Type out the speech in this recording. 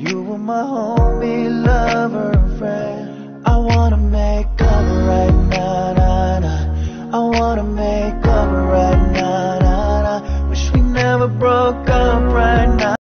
You were my homie, lover, and friend. I wanna make up right now, nah, nah. I wanna make up right now, nah, nah. Wish we never broke up right now.